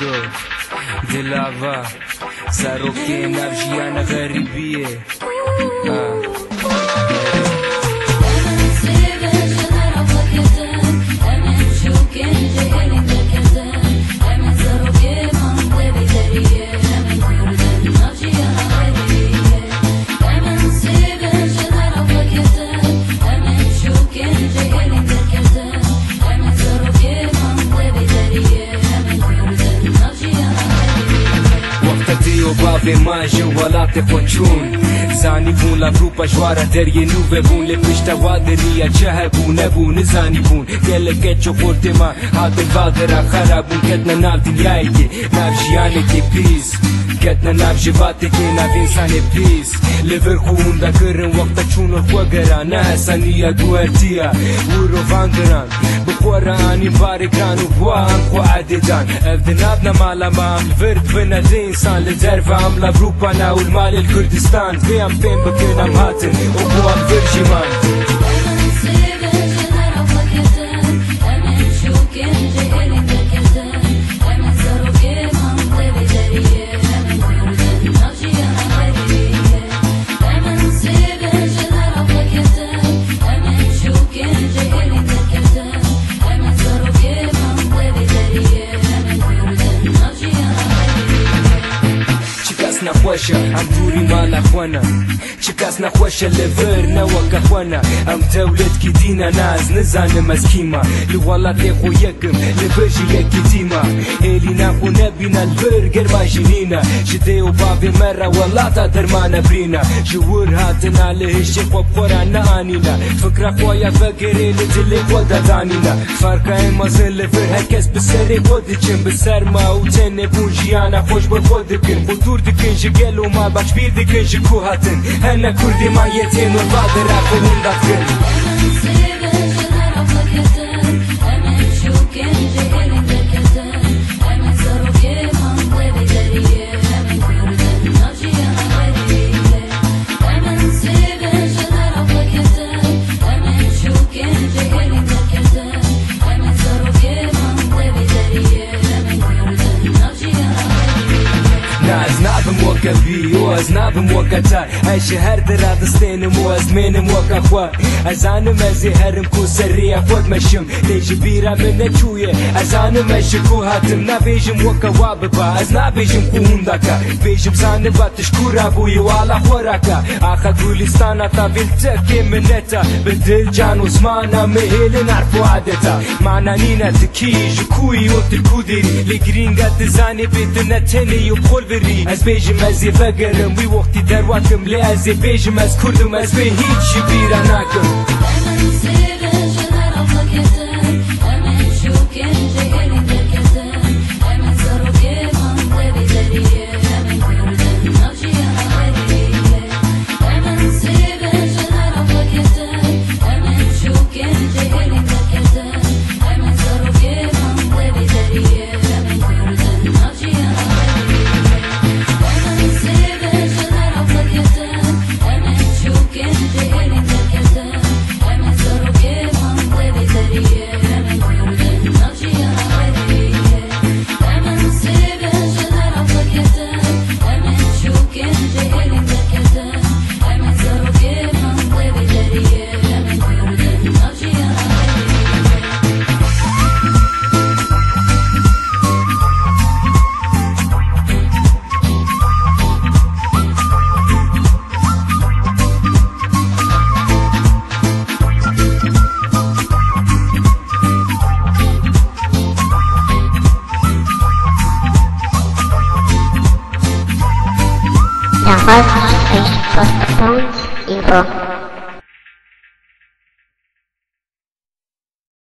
De dilava sarokena jiana na ah. oabe majăualate făciun Zani bun la grupa joara derie nuve bun Le pishta waderia chahe bun e bun zani bun Kele kecho forte ma hate vadera khara bun Ketna nalti liaite navjiane ke biz که ناف جیانه که پیس کتنا ناف جباته که ناف انسان پیس لفر خون دا کرن وقتا چون الخوگرا نه سانیا دوارتیا ورو فانگران بخوراني باركان وبوان خو عددان افدنابنا مالا مام الفرد بنا دي انسان لدرب عملا بروبانا والمال الكردستان. فيهم فين بكنا مهاتن وبوان فرجمان نخوشة ام دوری ما نخونة. چه کس نخوشة لور نوکه خونه ام دولت کی دینه ناز نزانم از کیما لولات خو یکم لبجی یکی تیما ایلی نخو نبینا لور گرما جنینا جده و بابی مرا ولاتا درمانا برینا جور هاتنا لهش خوب خورا نانینا فکر خویا فکری لدلی خود دانینا فرقه مازن لور هر کس بسری خود چن بسر ما و تنه بون جیانا خوش بر خود دکن. wielu ma bać birdy kryży kuchatyn Henne kurdy ma jedyną wadę rachu undakyn Henne kurdy ma jedyną wadę rachu undakyn كبي وزنا بموكتا هاي شهر درا دستين مو ازمين موكا خوا ازان مزي هرم كو سريع خود مشم ليش بيرا من تشوية ازان مشكو هاتم نا بيجم وكا واببا ازنا بيجم كوندكا بيجم زان باتشكورا بوي والا خوراكا اخا كولستانا تا بلتك منتا بدل جان وزمانا مهل نعرفو عادتا معنا نينا تكيج كوي وتركودري لجرينجا تزاني بدنا تاني وبخول ez ê vegerim wî wextî derwakim lê ez ê bêjim ez kurdum ez vê hîç ji bîra nakim five space for the sounds evil.